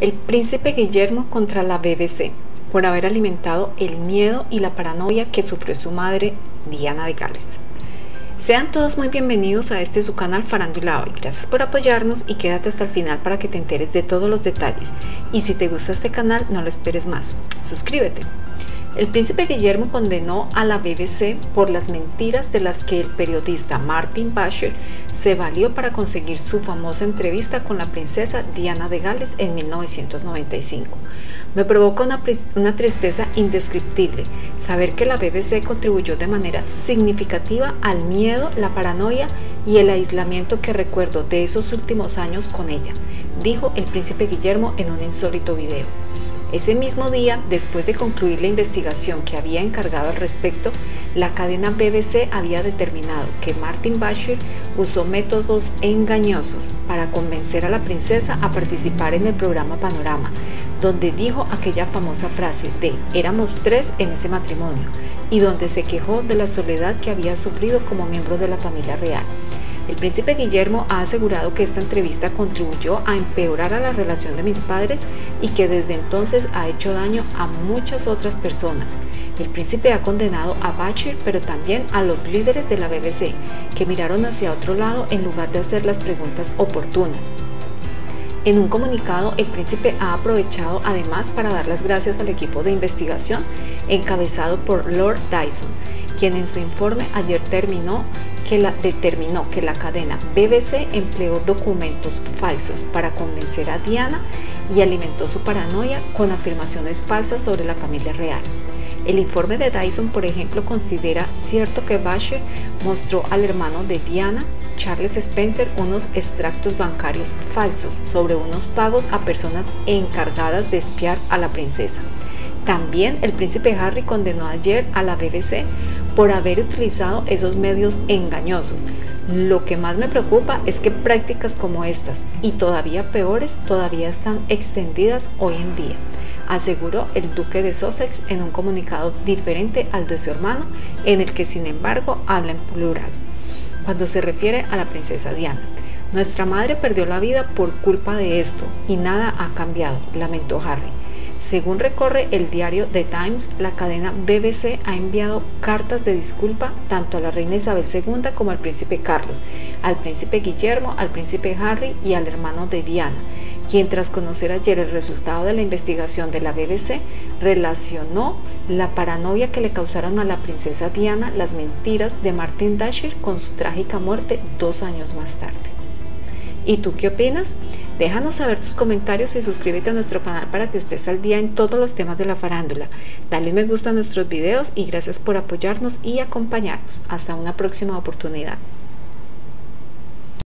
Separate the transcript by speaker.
Speaker 1: El príncipe Guillermo contra la BBC por haber alimentado el miedo y la paranoia que sufrió su madre Diana de Gales. Sean todos muy bienvenidos a este su canal Farándula Hoy. Gracias por apoyarnos y quédate hasta el final para que te enteres de todos los detalles. Y si te gusta este canal, no lo esperes más. Suscríbete. El príncipe Guillermo condenó a la BBC por las mentiras de las que el periodista Martin Basher se valió para conseguir su famosa entrevista con la princesa Diana de Gales en 1995. Me provoca una, una, tristeza indescriptible saber que la BBC contribuyó de manera significativa al miedo, la paranoia y el aislamiento que recuerdo de esos últimos años con ella, dijo el príncipe Guillermo en un insólito video. Ese mismo día, después de concluir la investigación que había encargado al respecto, la cadena BBC había determinado que Martin Bashir usó métodos engañosos para convencer a la princesa a participar en el programa Panorama, donde dijo aquella famosa frase de éramos tres en ese matrimonio y donde se quejó de la soledad que había sufrido como miembro de la familia real. El príncipe Guillermo ha asegurado que esta entrevista contribuyó a empeorar a la relación de mis padres y que desde entonces ha hecho daño a muchas otras personas. El príncipe ha condenado a Bachir, pero también a los líderes de la BBC, que miraron hacia otro lado en lugar de hacer las preguntas oportunas. En un comunicado, el príncipe ha aprovechado además para dar las gracias al equipo de investigación encabezado por Lord Dyson, quien en su informe ayer terminó que la, determinó que la cadena BBC empleó documentos falsos para convencer a Diana y alimentó su paranoia con afirmaciones falsas sobre la familia real. El informe de Dyson, por ejemplo, considera cierto que Basher mostró al hermano de Diana, Charles Spencer, unos extractos bancarios falsos sobre unos pagos a personas encargadas de espiar a la princesa. También el príncipe Harry condenó ayer a la BBC por haber utilizado esos medios engañosos. Lo que más me preocupa es que prácticas como estas y todavía peores todavía están extendidas hoy en día, aseguró el duque de Sussex en un comunicado diferente al de su hermano, en el que sin embargo habla en plural, cuando se refiere a la princesa Diana. Nuestra madre perdió la vida por culpa de esto y nada ha cambiado, lamentó Harry. Según recorre el diario The Times, la cadena BBC ha enviado cartas de disculpa tanto a la reina Isabel II como al príncipe Carlos, al príncipe Guillermo, al príncipe Harry y al hermano de Diana, quien tras conocer ayer el resultado de la investigación de la BBC, relacionó la paranoia que le causaron a la princesa Diana las mentiras de Martin Dasher con su trágica muerte dos años más tarde. ¿Y tú qué opinas? Déjanos saber tus comentarios y suscríbete a nuestro canal para que estés al día en todos los temas de la farándula. Dale me gusta a nuestros videos y gracias por apoyarnos y acompañarnos. Hasta una próxima oportunidad.